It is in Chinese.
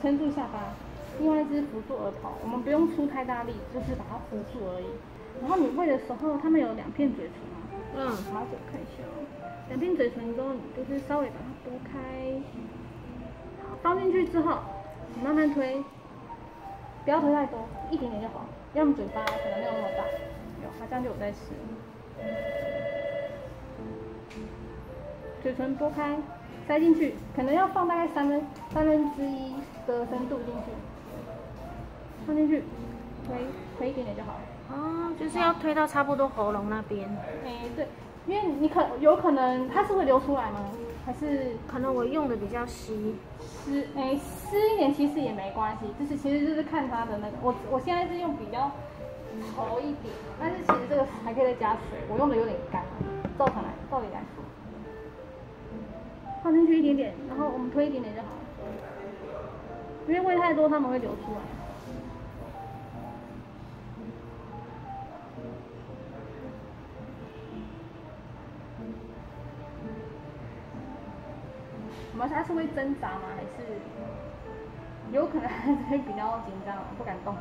撑住下巴，另外一只扶住额头，我们不用出太大力，就是把它扶住而已。然后你喂的时候，他们有两片嘴唇嘛，嗯，好，我看一下哦。两片嘴唇之后，你就是稍微把它拨开，好，放进去之后，你慢慢推，不要推太多，一点点就好，要么嘴巴可能没有那么大，有，它这样就有在吃。嘴唇拨开，塞进去，可能要放大概三分三分之一的深度进去，放进去，推推一点点就好了。哦，就是要推到差不多喉咙那边。哎、对，因为你可有可能它是会流出来吗？还是可能我用的比较稀。湿？哎、湿一点其实也没关系，就是其实就是看它的那个，我我现在是用比较稠一点，但是其实这个还可以再加水，我用的有点干，照常来，照理来说，放进去一点点，然后我们推一点点就好了，因为喂太多他们会流出来。我们它是会挣扎吗？还是有可能还是会比较紧张，不敢动？